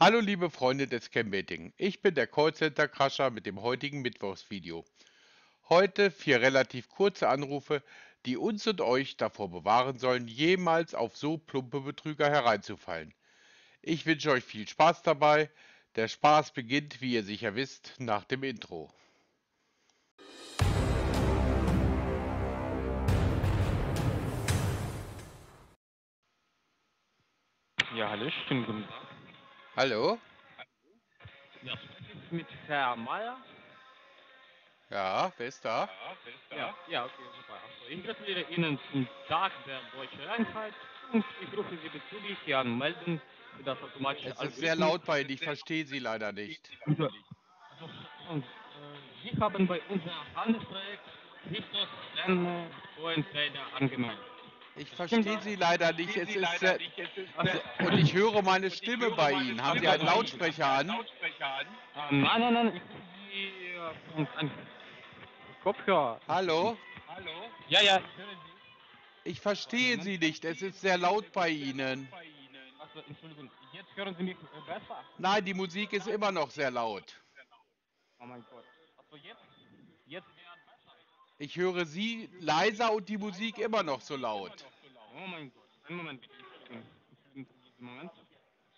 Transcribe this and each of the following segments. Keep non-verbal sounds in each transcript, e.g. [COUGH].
Hallo liebe Freunde des Cambetting, ich bin der Callcenter Crasher mit dem heutigen Mittwochsvideo. Heute vier relativ kurze Anrufe, die uns und euch davor bewahren sollen, jemals auf so plumpe Betrüger hereinzufallen. Ich wünsche euch viel Spaß dabei. Der Spaß beginnt, wie ihr sicher wisst, nach dem Intro. Ja, hallo, schönen guten. Hallo? Ja, mit Herrn Mayer? Ja, wer ist da? Ja, ja, okay, super. Also, ich gratuliere Ihnen zum Tag der deutschen Einheit und ich rufe Sie bezüglich Ihr Anmelden für das automatische Es ist sehr laut bei Ihnen, ich verstehe Sie leider nicht. Also, und, äh, Sie haben bei unserem Handelsprojekt Christus Sterne Coin Trader angemeldet. Ich verstehe Sie leider nicht. Es ist sehr, also, und ich höre meine Stimme bei Ihnen. Haben Sie einen Lautsprecher an? Äh, nein, nein, nein, ich äh, Kopfhörer. Hallo? Ja, ja, ich verstehe Sie nicht. Es ist sehr laut bei Ihnen. Also, Entschuldigung, jetzt hören Sie mich äh, besser? Nein, die Musik ist immer noch sehr laut. Oh mein Gott. Also jetzt, jetzt. Ich höre Sie leiser und die Musik immer noch so laut. Oh mein Gott. Einen Moment bitte. Moment.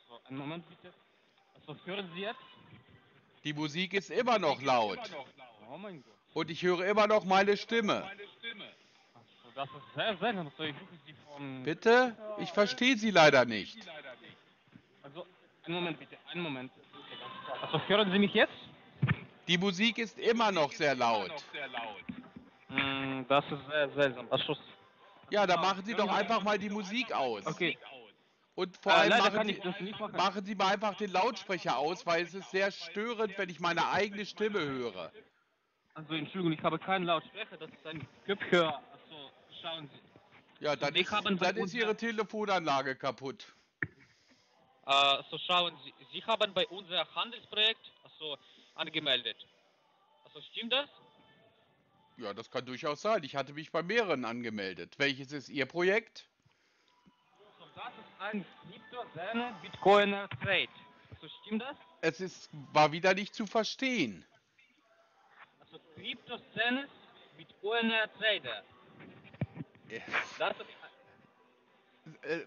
So, einen Moment bitte. Also hören Sie jetzt? Die Musik ist immer noch laut. Oh mein Gott. Und ich höre immer noch meine Stimme. Also das ist sehr seltsam. Ich rufe Sie von... Bitte? Ich verstehe Sie leider nicht. Also, einen Moment bitte. Einen Moment. Also hören Sie mich jetzt? Die Musik ist immer noch sehr laut. Das ist sehr seltsam. Also, Ja, dann machen Sie doch einfach mal die Musik aus. okay. Und vor Äh, allem leider machen Sie, das machen. machen Sie mal einfach den Lautsprecher aus, weil es ist sehr störend, wenn ich meine eigene Stimme höre. Also Entschuldigung, ich habe keinen Lautsprecher. Das ist ein Kopfhörer. Also schauen Sie. Ja, dann ist, dann ist Ihre Telefonanlage kaputt. Äh, so schauen Sie, Sie haben bei unserem Handelsprojekt also, angemeldet. Also stimmt das? Ja, das kann durchaus sein. Ich hatte mich bei mehreren angemeldet. Welches ist Ihr Projekt? So, das ist ein Krypto-Sene Bitcoiner Trade. Also stimmt das? Es ist, war wieder nicht zu verstehen. Also Krypto-Szene Bitcoiner Trader. Das ist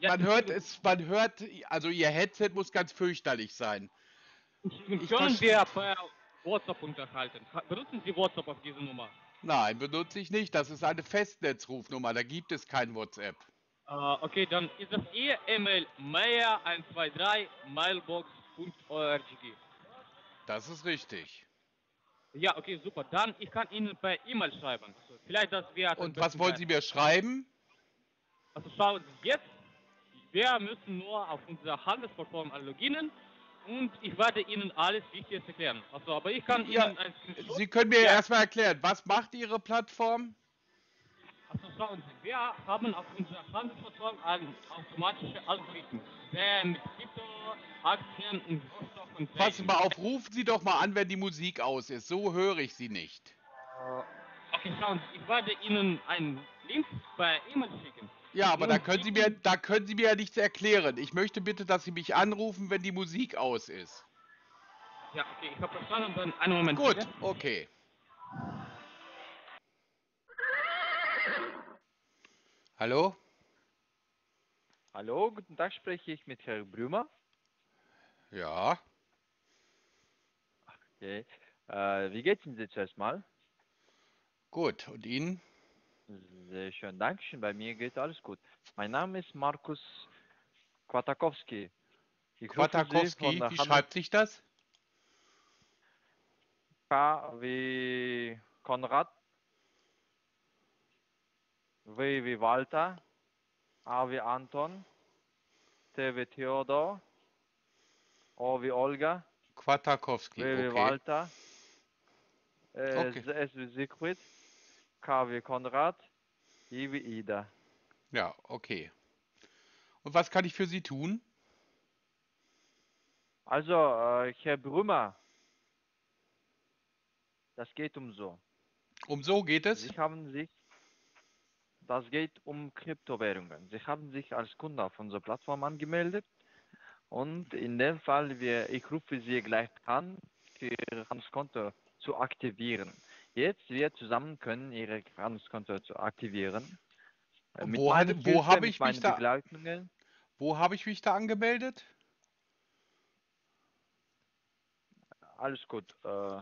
Ja, man hört es, man hört, also Ihr Headset muss ganz fürchterlich sein. Ich können wir per WhatsApp unterhalten? Ha- Benutzen Sie WhatsApp auf diese Nummer? Nein, benutze ich nicht. Das ist eine Festnetzrufnummer. Da gibt es kein WhatsApp. Äh, okay, dann ist das Ihr E-Mail meyer123 mailbox.org. Das ist richtig. Ja, okay, super. Dann ich kann Ihnen per E-Mail schreiben. Also, vielleicht das wäre Und was wollen Sie mir schreiben? Also schauen Sie jetzt, wir müssen nur auf unsere Handelsplattform loginen und ich werde Ihnen alles Wichtige erklären. Also, aber ich kann Ja, Ihnen ein Screenshot- Sie können mir Ja. erstmal erklären, was macht Ihre Plattform? Also schauen Sie, wir haben auf unserer Handelsplattform einen automatischen Algorithmus, der mit Krypto, Aktien und Rohstoff und Passen mal auf, rufen Sie doch mal an, wenn die Musik aus ist. So höre ich Sie nicht. Okay, schauen Sie, ich werde Ihnen einen Link per E-Mail schicken. Ja, aber da können Sie mir, da können Sie mir ja nichts erklären. Ich möchte bitte, dass Sie mich anrufen, wenn die Musik aus ist. Ja, okay, ich habe verstanden. Dann einen Moment. Gut, bitte. okay. Hallo? Hallo, guten Tag, spreche ich mit Herrn Brümer. Ja, Okay. Äh, wie geht's Ihnen jetzt erstmal? gut. Und Ihnen? Sehr schön, Dankeschön. Bei mir geht alles gut. Mein Name ist Markus Kwatakowski. Ich Kwatakowski, wie schreibt sich das? K wie Konrad, W wie Walter, A wie Anton, T wie Theodor, O wie Olga, Kwatakowski, W wie okay. Walter, äh, Okay. S wie Siegfried, K wie Konrad, wie Ida. Ja, okay. Und was kann ich für Sie tun? Also, äh, Herr Brümmer, das geht um so. Um so geht es? Sie haben sich, das geht um Kryptowährungen. Sie haben sich als Kunde auf unserer Plattform angemeldet Und in dem Fall, wir, ich rufe Sie gleich an, für Ihr Handelskonto zu aktivieren. Jetzt wir zusammen können Ihre Handelskonto zu aktivieren. Äh, Wo wo habe ich mich da- Begleitungen. Wo habe ich mich da angemeldet? Alles gut. Äh,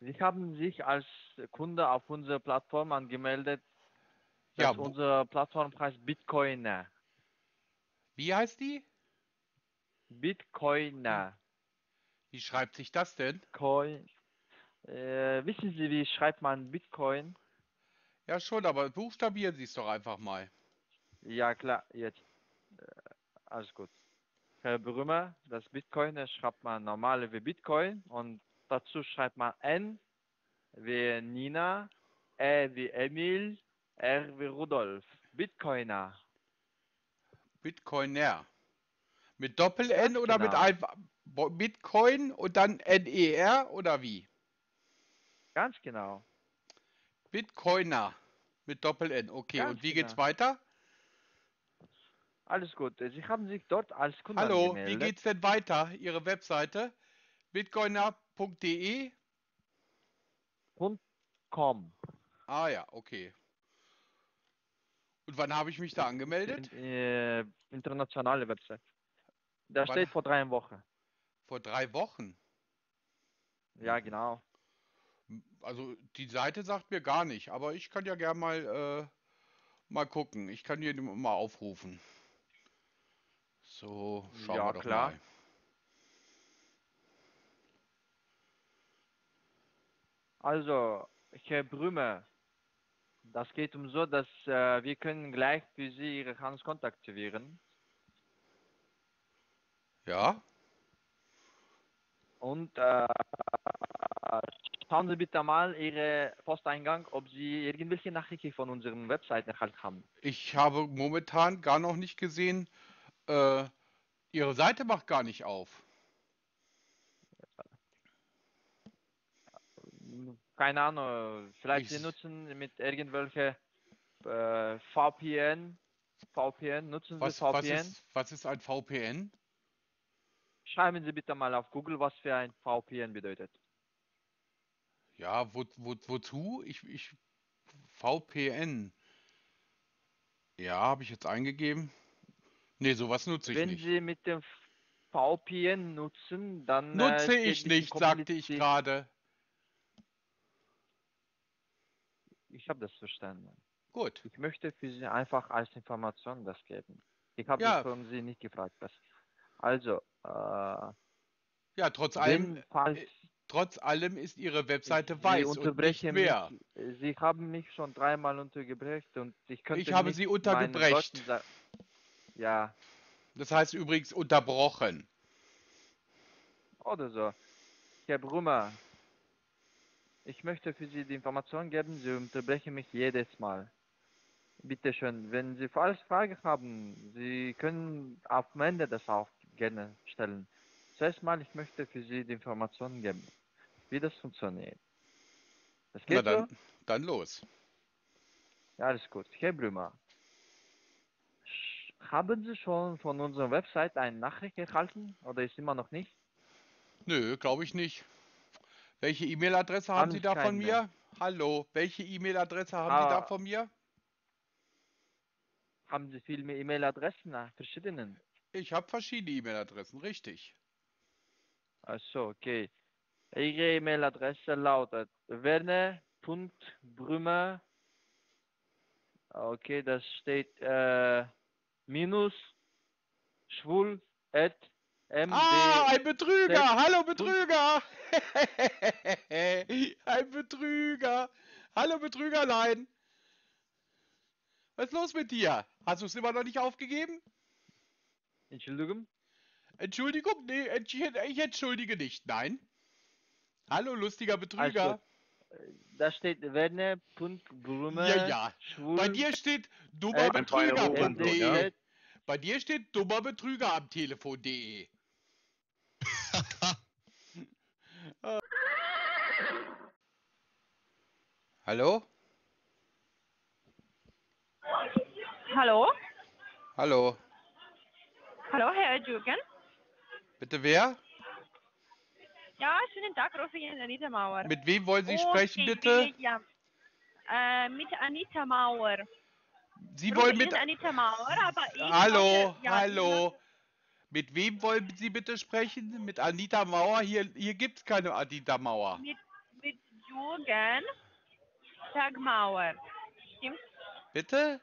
Sie haben sich als Kunde auf unserer Plattform angemeldet. Ja, wo- unser Plattformpreis Bitcoiner. Wie heißt die? Bitcoiner. Wie schreibt sich das denn? Coin. Äh, wissen Sie, wie schreibt man Bitcoin? Ja, schon, aber buchstabieren Sie es doch einfach mal. Ja, klar, jetzt. Äh, alles gut. Herr Brümmer, das Bitcoin, das schreibt man normal wie Bitcoin und dazu schreibt man N wie Nina, E wie Emil, R wie Rudolf. Bitcoiner. Bitcoiner. Mit Doppel-N oder mit genau. einfach Bo- Bitcoin und dann N-E-R oder wie? Ganz genau. Bitcoiner mit Doppel-N. Okay, Ganz und wie geht's genau. weiter? Alles gut. Sie haben sich dort als Kunde Hallo, wie angemeldet. geht's denn weiter? Ihre Webseite? Bitcoiner.de? .com. Ah ja, okay. Und wann habe ich mich da angemeldet? In, äh, internationale Website. Da Wann- steht vor drei Wochen. Vor drei Wochen. Ja, genau. Also die Seite sagt mir gar nicht, aber ich kann ja gern mal, äh, mal gucken. Ich kann hier mal aufrufen. So, schauen Ja, wir doch klar. mal. Also, Herr Brümer, das geht um so, dass äh, wir können gleich für Sie Ihre Handelskonto aktivieren. Ja? Und äh, schauen Sie bitte mal Ihre Posteingang, ob Sie irgendwelche Nachrichten von unseren Webseiten erhalten haben. Ich habe momentan gar noch nicht gesehen, äh, Ihre Seite macht gar nicht auf. Keine Ahnung, vielleicht Ich- Sie nutzen mit irgendwelche äh, VPN, VPN, nutzen Sie Was, was, VPN? ist, was ist ein VPN? Schreiben Sie bitte mal auf Google, was für ein VPN bedeutet. Ja, wo, wo, wozu? Ich, ich, VPN. Ja, habe ich jetzt eingegeben. Nee, sowas nutze ich Wenn nicht. Sie mit dem VPN nutzen, dann äh, Nutze steht ich nicht, sagte ich gerade. Ich habe das verstanden. Gut. Ich möchte für Sie einfach als Information das geben. Ich habe Ja. von Sie nicht gefragt. Was. Also, äh, Ja, trotz allem, wenn, falls äh, trotz allem ist Ihre Webseite Sie weiß und nicht unterbrechen mehr. mich, Sie haben mich schon dreimal untergebrecht und ich könnte Ich habe nicht Sie untergebrecht. Ja, Das heißt übrigens unterbrochen. oder so. Herr Brummer, ich möchte für Sie die Information geben, Sie unterbrechen mich jedes Mal. Bitte schön, wenn Sie falls Fragen haben, Sie können auf dem Ende das auch gerne stellen. Zuerst mal, ich möchte für Sie die Informationen geben, wie das funktioniert. Das Na geht so? dann, dann los. Ja, alles gut. Herr Brümmer, sch- haben Sie schon von unserer Website eine Nachricht erhalten oder ist immer noch nicht? Nö, glaube ich nicht. Welche E-Mail-Adresse haben Haben Sie da von mir? Hallo, welche E-Mail-Adresse haben Sie da Ah. von mir? Haben Sie viele E-Mail-Adressen, nach verschiedenen? Ich habe verschiedene E-Mail-Adressen, richtig. Achso, okay. Ihre E-Mail-Adresse lautet werner.brümmer. Okay, das steht äh, minus schwul at md. Ah, [LAUGHS] ein Betrüger! Hallo Betrüger! ein Betrüger! Hallo Betrügerlein! Was ist los mit dir? Hast du es immer noch nicht aufgegeben? Entschuldigung? Entschuldigung? Nee, entsch- ich entschuldige nicht. Nein. Hallo lustiger Betrüger. Da steht werner.brümmer. Ja, ja. Schwul. Bei dir steht Äh, dummerbetrüger.de. MDZ. Bei dir steht dummerbetrüger am Telefon.de. [LAUGHS] Hallo? Hallo? Hallo. Hallo, Herr Jürgen? Bitte wer? Ja, schönen Tag, rufe ich an Anita Mauer. Mit wem wollen Sie Okay, sprechen, bitte? Ja. Äh, mit Anita Mauer. Sie Rufe wollen mit. an Anita Mauer, aber ich Hallo, wollte- ja, hallo. Mit wem wollen Sie bitte sprechen? Mit Anita Mauer? Hier, hier gibt es keine Anita Mauer. Mit, mit Jürgen Tagmauer. Stimmt? Bitte?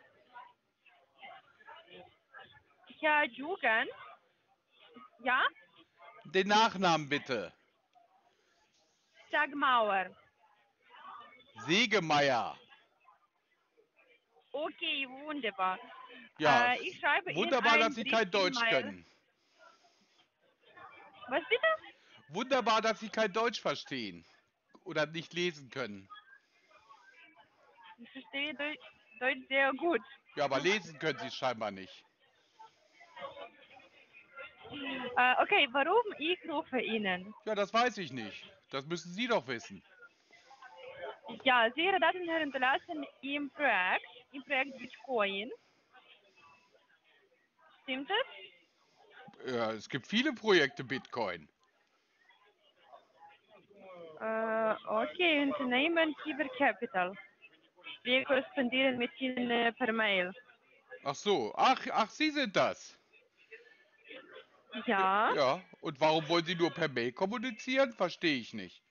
Herr Jürgen? Ja? Den Nachnamen bitte. Tagmauer. Segemeier. Okay, wunderbar. Ja, Äh, ich schreibe wunderbar, dass Sie kein in Deutsch können. Was bitte? Wunderbar, dass Sie kein Deutsch verstehen. Oder nicht lesen können. Ich verstehe Deutsch sehr gut. Ja, aber lesen können Sie scheinbar nicht. Äh, okay, warum ich rufe Ihnen? Ja, das weiß ich nicht. Das müssen Sie doch wissen. Ja, Sie Ihre Daten hinterlassen im Projekt, im Projekt Bitcoin. Stimmt es? Ja, es gibt viele Projekte Bitcoin. Äh, okay, Unternehmen Cyber Capital. Wir korrespondieren mit Ihnen äh, per Mail. Ach so, ach, ach, Sie sind das. Ja, Ja, und warum wollen Sie nur per Mail kommunizieren? Verstehe ich nicht.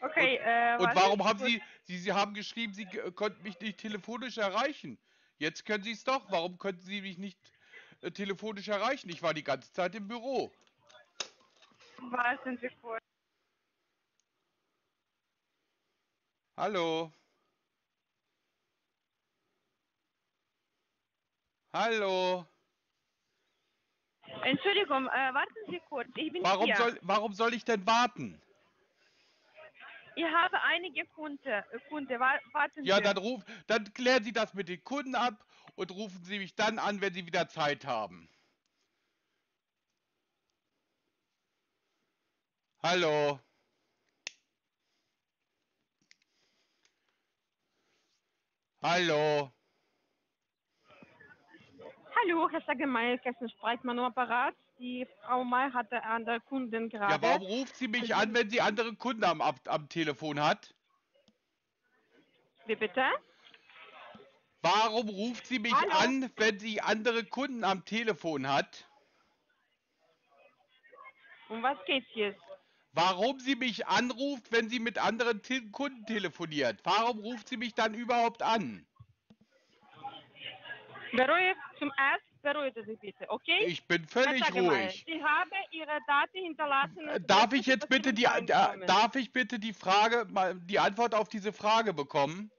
okay. äh, Und warum haben. Sie, Sie, Sie haben geschrieben, Sie konnten mich nicht telefonisch erreichen. Jetzt können Sie es doch. Warum könnten Sie mich nicht äh, telefonisch erreichen? Ich war die ganze Zeit im Büro. Warten Sie kurz. Hallo. Hallo. Entschuldigung, äh, warten Sie kurz. Ich bin Warum hier. soll, warum soll ich denn warten? Ich habe einige Kunden. Kunde. Wa warten Ja, Sie. dann ruf, dann klären Sie das mit den Kunden ab und rufen Sie mich dann an, wenn Sie wieder Zeit haben. Hallo. Hallo. Hallo, Herr Sagemeyer, Kessen Spreitmann am Apparat. Die Frau May hatte andere Kunden gerade. Ja, warum ruft sie mich an, wenn sie andere Kunden am, am, Telefon hat? Wie bitte? Warum ruft sie mich Hallo? an, wenn sie andere Kunden am Telefon hat? Um was geht's jetzt? Warum sie mich anruft, wenn sie mit anderen Te Kunden telefoniert? Warum ruft sie mich dann überhaupt an? Beruhigt, zum erst beruhigen Sie bitte, okay? Ich bin völlig ruhig. Sie haben Ihre Daten hinterlassen. Äh, Darf ich jetzt bitte die, da, reinkommen. darf ich bitte die Frage, mal die Antwort auf diese Frage bekommen?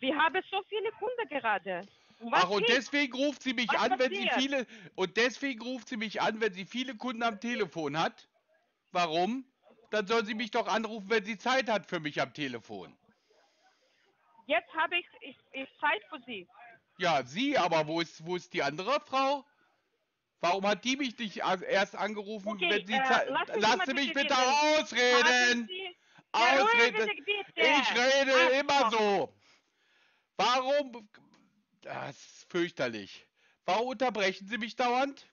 Wir haben so viele Kunden gerade. Was Ach, und deswegen ruft sie mich Was an, wenn sie viele und deswegen ruft sie mich an, wenn sie viele Kunden am Telefon hat. Warum? Dann soll sie mich doch anrufen, wenn sie Zeit hat für mich am Telefon. Jetzt habe ich, ich, ich Zeit für Sie. Ja, sie, aber wo ist wo ist die andere Frau? Warum hat die mich nicht erst angerufen, Okay, wenn sie äh, Zeit... lassen Sie Lassen Sie mich bitte bitte ausreden! Sie. Ausreden! Ich rede Ach, immer so. so. Warum? Das ist fürchterlich. Warum unterbrechen Sie mich dauernd?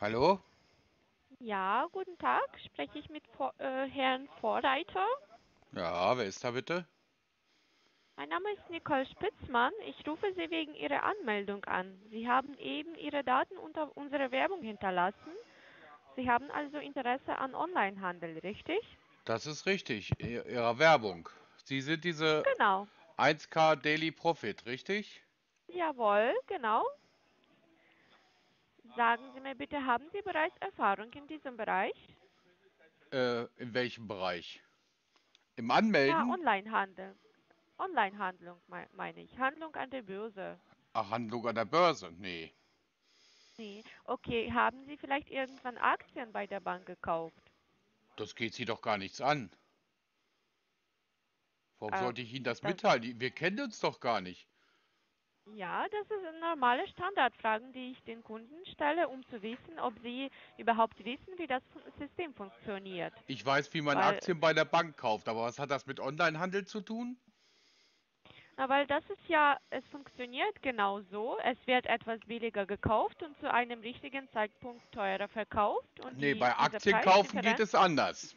Hallo? Ja, guten Tag. Spreche ich mit Vor äh, Herrn Vorreiter? Ja, wer ist da bitte? Mein Name ist Nicole Spitzmann. Ich rufe Sie wegen Ihrer Anmeldung an. Sie haben eben Ihre Daten unter unserer Werbung hinterlassen. Sie haben also Interesse an Onlinehandel, richtig? Das ist richtig, i- Ihrer Werbung. Sie sind diese Genau. 1K Daily Profit, richtig? Jawohl, genau. Sagen Sie mir bitte, haben Sie bereits Erfahrung in diesem Bereich? Äh, in welchem Bereich? Im Ja, Anmelden? Onlinehandel. Onlinehandlung mei- meine ich. Handlung an der Börse. Ach, Handlung an der Börse? Nee. Nee. Okay, haben Sie vielleicht irgendwann Aktien bei der Bank gekauft? Das geht Sie doch gar nichts an. Warum Äh, sollte ich Ihnen das- mitteilen? Wir kennen uns doch gar nicht. Ja, das sind normale Standardfragen, die ich den Kunden stelle, um zu wissen, ob sie überhaupt wissen, wie das System funktioniert. Ich weiß, wie man Weil- Aktien bei der Bank kauft, aber was hat das mit Onlinehandel zu tun? Na, weil das ist ja, es funktioniert genau so. Es wird etwas billiger gekauft und zu einem richtigen Zeitpunkt teurer verkauft. Und Nee, die, bei diese Aktien kaufen geht es anders.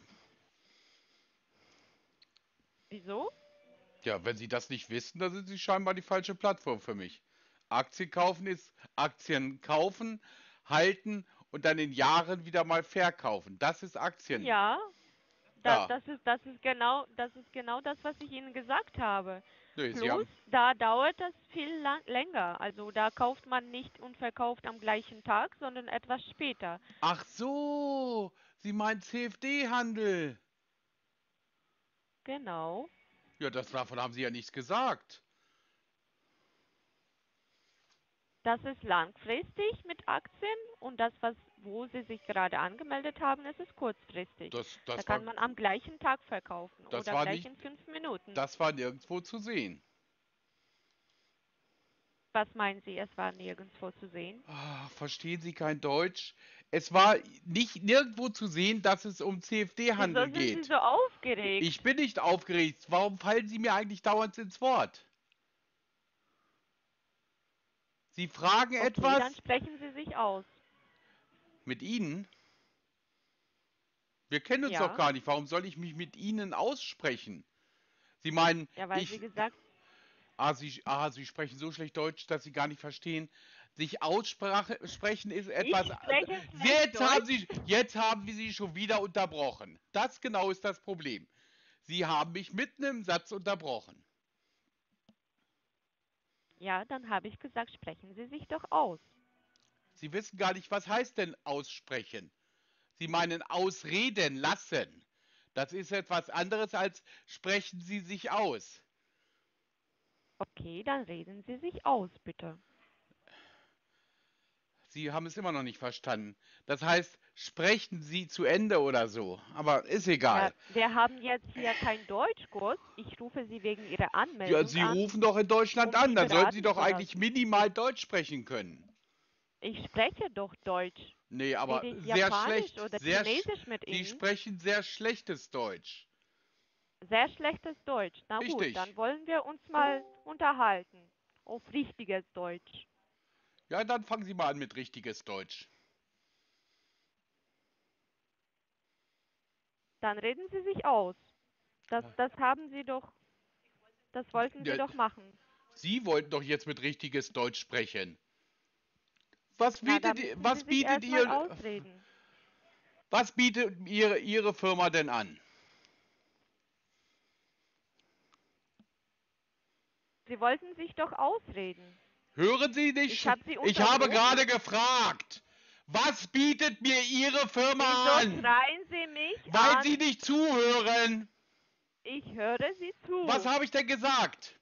Wieso? Ja, wenn Sie das nicht wissen, dann sind Sie scheinbar die falsche Plattform für mich. Aktien kaufen ist Aktien kaufen, halten und dann in Jahren wieder mal verkaufen. Das ist Aktien. Ja. Da, Ja. Das ist das ist genau das ist genau das, was ich Ihnen gesagt habe. Sie Plus, haben, da dauert das viel lang, länger. Also da kauft man nicht und verkauft am gleichen Tag, sondern etwas später. ach so, Sie meinen CFD-Handel. Genau. Ja, das, davon haben Sie ja nichts gesagt. Das ist langfristig mit Aktien und das, was wo Sie sich gerade angemeldet haben, ist es kurzfristig. Das, da das, kann war, man am gleichen Tag verkaufen Das oder war gleich nicht- in fünf Minuten. das war nirgendwo zu sehen. Was meinen Sie, es war nirgendwo zu sehen? Ah, verstehen Sie kein Deutsch? Es war nicht nirgendwo zu sehen, dass es um CFD-Handel sind Sie geht. so aufgeregt? Ich bin nicht aufgeregt. Warum fallen Sie mir eigentlich dauernd ins Wort? Sie fragen okay, etwas dann sprechen Sie sich aus. mit Ihnen? Wir kennen uns Ja. doch gar nicht. Warum soll ich mich mit Ihnen aussprechen? Sie meinen, Ja, weil ich, Sie gesagt ah, Sie, ah, Sie sprechen so schlecht Deutsch, dass Sie gar nicht verstehen. Sich aussprechen ist etwas. schlecht jetzt haben. Sie, jetzt haben wir Sie schon wieder unterbrochen. Das genau ist das Problem. Sie haben mich mitten im Satz unterbrochen. Ja, dann habe ich gesagt, sprechen Sie sich doch aus. Sie wissen gar nicht, was heißt denn aussprechen. Sie meinen ausreden lassen. Das ist etwas anderes als sprechen Sie sich aus. Okay, dann reden Sie sich aus, bitte. Sie haben es immer noch nicht verstanden. Das heißt, sprechen Sie zu Ende oder so. Aber ist egal. Ja, wir haben jetzt hier keinen Deutschkurs. Ich rufe Sie wegen Ihrer Anmeldung Ja, Sie an. rufen doch in Deutschland um an. Dann sollten Sie doch eigentlich minimal Deutsch sprechen können. Ich spreche doch Deutsch. Nee, aber sehr Japanisch schlecht. oder Sehr sch Chinesisch mit Sie Ihnen? sprechen sehr schlechtes Deutsch. Sehr schlechtes Deutsch. Na Richtig. gut, dann wollen wir uns mal unterhalten. Auf richtiges Deutsch. Ja, dann fangen Sie mal an mit richtiges Deutsch. Dann reden Sie sich aus. Das, das haben Sie doch. Das wollten Sie Ja, doch machen. Sie wollten doch jetzt mit richtiges Deutsch sprechen. Was bietet, ihr- müssen was bietet ihr, ausreden. was bietet ihre, ihre Firma denn an? Sie wollten sich doch ausreden. Hören Sie nicht? Ich hab Sie ich habe gerade gefragt. Was bietet mir Ihre Firma Wieso an? schreien Sie mich Weil an? Sie nicht zuhören. Ich höre Sie zu. Was habe ich denn gesagt?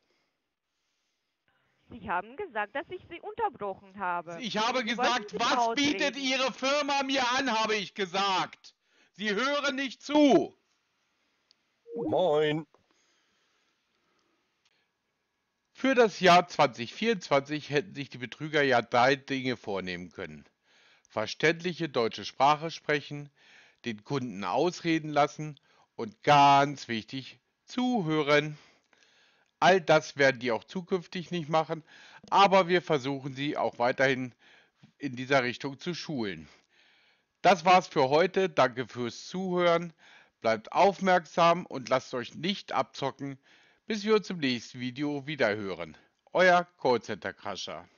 Sie haben gesagt, dass ich Sie unterbrochen habe. Ich habe Sie gesagt, was bietet. Ihre Firma mir an, habe ich gesagt. Sie hören nicht zu. Moin. Für das Jahr 2024 hätten sich die Betrüger ja drei Dinge vornehmen können. Verständliche deutsche Sprache sprechen, den Kunden ausreden lassen und ganz wichtig, zuhören. All das werden die auch zukünftig nicht machen, aber wir versuchen sie auch weiterhin in dieser Richtung zu schulen. Das war's für heute. Danke fürs Zuhören. Bleibt aufmerksam und lasst euch nicht abzocken, bis wir uns im nächsten Video wiederhören. Euer Callcenter Crusher.